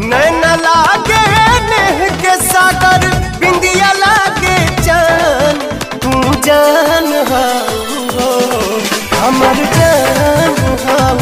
नैन लागे नेह के सागर बिंदिया लागे जान। तू जान हाउ हमर जान हाउ